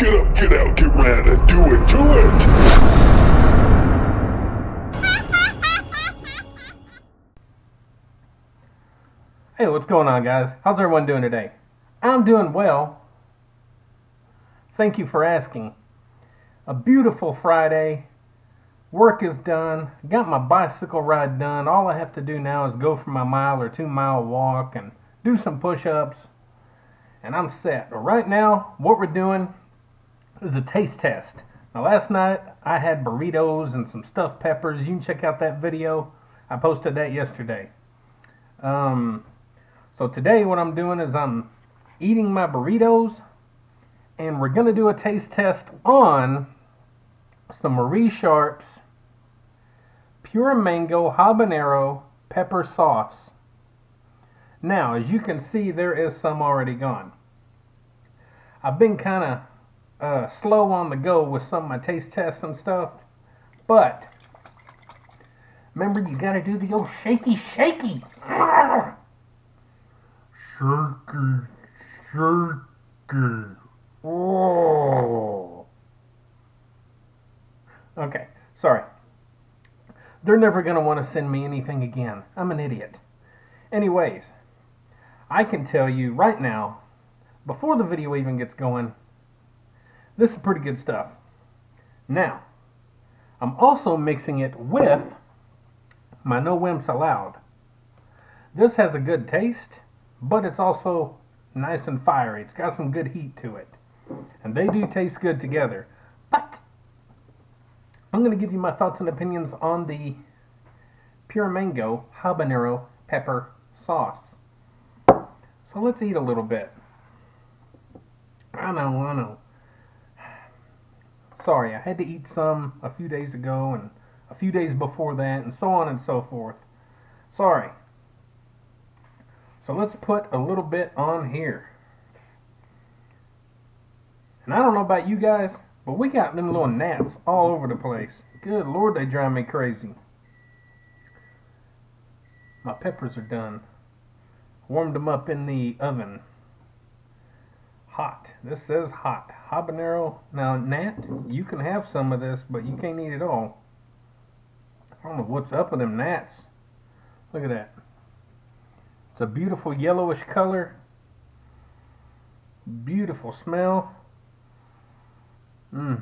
Get up, get out, get round, and do it, do it! Hey, what's going on, guys? How's everyone doing today? I'm doing well. Thank you for asking. A beautiful Friday. Work is done. Got my bicycle ride done. All I have to do now is go for my mile or two mile walk and do some push ups. And I'm set. But right now, what we're doing is a taste test. Now, last night I had burritos and some stuffed peppers. You can check out that video. I posted that yesterday. Um, so today what I'm doing is I'm eating my burritos and we're going to do a taste test on some Marie Sharp's Pure Mango Habanero Pepper Sauce. Now, as you can see, there is some already gone. I've been kind of uh, slow on the go with some of my taste tests and stuff, but remember you got to do the old shaky shaky. Shaky, shaky. Oh. Okay, sorry. They're never going to want to send me anything again. I'm an idiot. Anyways, I can tell you right now, before the video even gets going, this is pretty good stuff. Now, I'm also mixing it with my No Wimps Allowed. This has a good taste, but it's also nice and fiery. It's got some good heat to it. And they do taste good together. But I'm going to give you my thoughts and opinions on the Pure Mango Habanero Pepper Sauce. So let's eat a little bit. I know, I know. Sorry, I had to eat some a few days ago and a few days before that and so on and so forth. Sorry. So let's put a little bit on here. And I don't know about you guys, but we got them little gnats all over the place. Good lord, they drive me crazy. My peppers are done. Warmed them up in the oven. Hot. This says hot. Habanero. Now, gnat, you can have some of this, but you can't eat it all. I don't know what's up with them gnats. Look at that. It's a beautiful yellowish color. Beautiful smell. Mmm.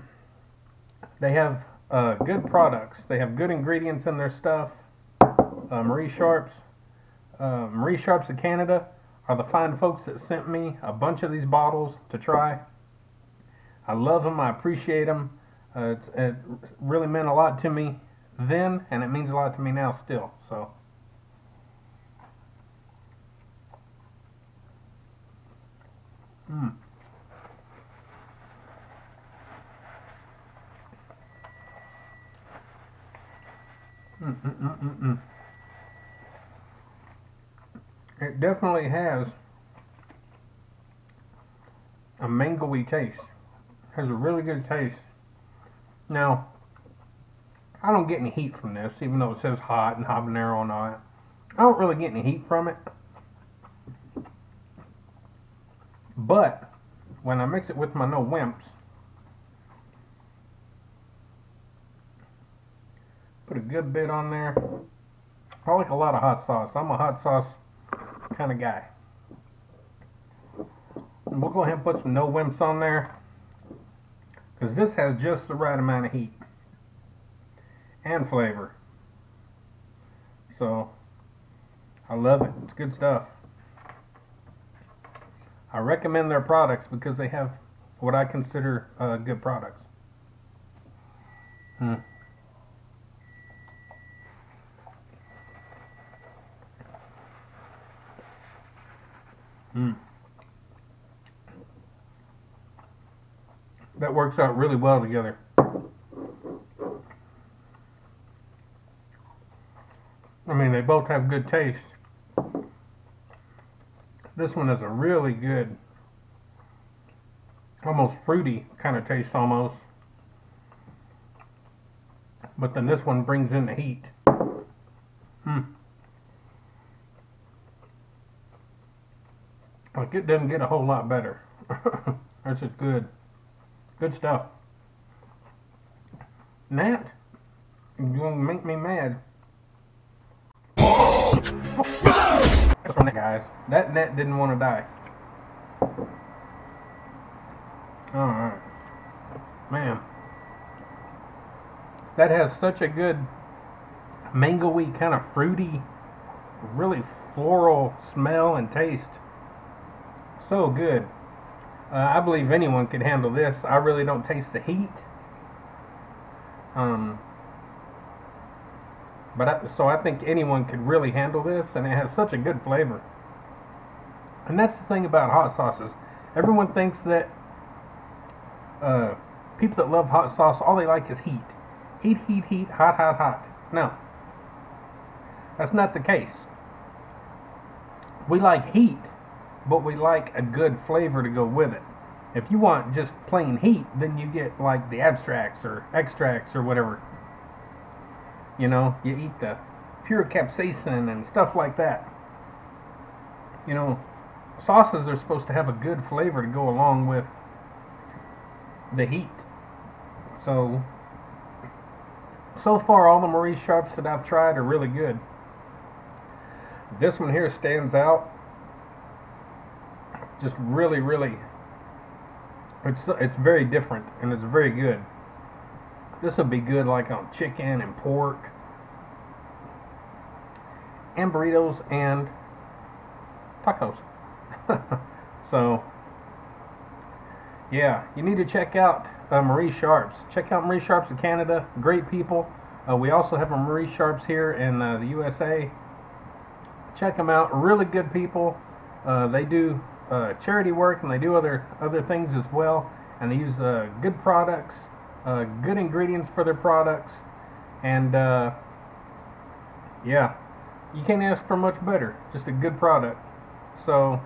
They have uh, good products. They have good ingredients in their stuff. Uh, Marie Sharps. Uh, Marie Sharps of Canada are the fine folks that sent me a bunch of these bottles to try. I love them. I appreciate them. Uh, it really meant a lot to me then, and it means a lot to me now still. So. Mm. Mm, mm, mm, mm. It definitely has a mangoey taste. Has a really good taste. Now, I don't get any heat from this, even though it says hot and habanero and all that. I don't really get any heat from it. But when I mix it with my no wimps, put a good bit on there. I like a lot of hot sauce. I'm a hot sauce kind of guy. And we'll go ahead and put some no wimps on there because this has just the right amount of heat and flavor. So I love it. It's good stuff. I recommend their products because they have what I consider uh, good products. Hmm. Hmm. That works out really well together. I mean, they both have good taste. This one has a really good, almost fruity kind of taste almost. But then this one brings in the heat. Hmm. Like it doesn't get a whole lot better. That's just good. Good stuff. Gnat, you're gonna make me mad. That's from that guys. That gnat didn't want to die. Alright. Man. That has such a good mangoey kind of fruity, really floral smell and taste. So good. Uh, I believe anyone could handle this. I really don't taste the heat. Um, but I, so I think anyone could really handle this, and it has such a good flavor. And that's the thing about hot sauces. Everyone thinks that uh, people that love hot sauce, all they like is heat. Heat, heat, heat, hot, hot, hot. No. That's not the case. We like heat, but we like a good flavor to go with it. If you want just plain heat, then you get like the abstracts or extracts or whatever. You know, you eat the pure capsaicin and stuff like that. You know, sauces are supposed to have a good flavor to go along with the heat. So, so far all the Marie Sharps that I've tried are really good. This one here stands out. Just really, really, it's it's very different and it's very good. This would be good like on chicken and pork and burritos and tacos. so, yeah, you need to check out uh, Marie Sharps. Check out Marie Sharps of Canada. Great people. Uh, we also have a Marie Sharps here in uh, the USA. Check them out. Really good people. Uh, they do uh, charity work and they do other other things as well. And they use uh, good products, good ingredients for their products, and yeah, you can't ask for much better. Just a good product. So,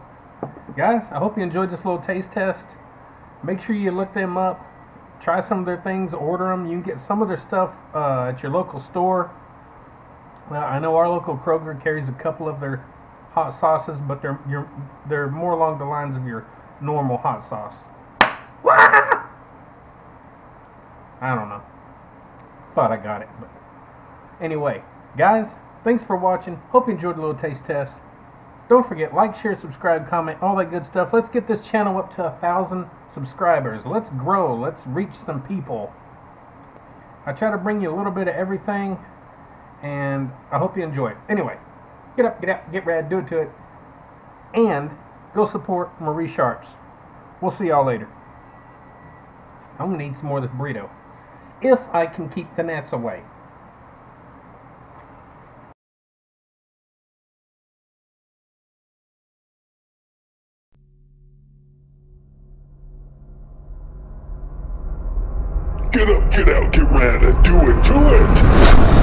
guys, I hope you enjoyed this little taste test. Make sure you look them up. Try some of their things, order them. You can get some of their stuff uh, at your local store. I know our local Kroger carries a couple of their hot sauces, but they're they're more along the lines of your normal hot sauce. I don't know. Thought I got it, but anyway, guys, thanks for watching. Hope you enjoyed the little taste test. Don't forget, like, share, subscribe, comment, all that good stuff. Let's get this channel up to a thousand subscribers. Let's grow. Let's reach some people. I try to bring you a little bit of everything, and I hope you enjoy it. Anyway, get up, get out, get rad, do it to it, and go support Marie Sharps. We'll see y'all later. I'm going to eat some more of this burrito. If I can keep the gnats away. Get up, get out, get ran, and do it, do it!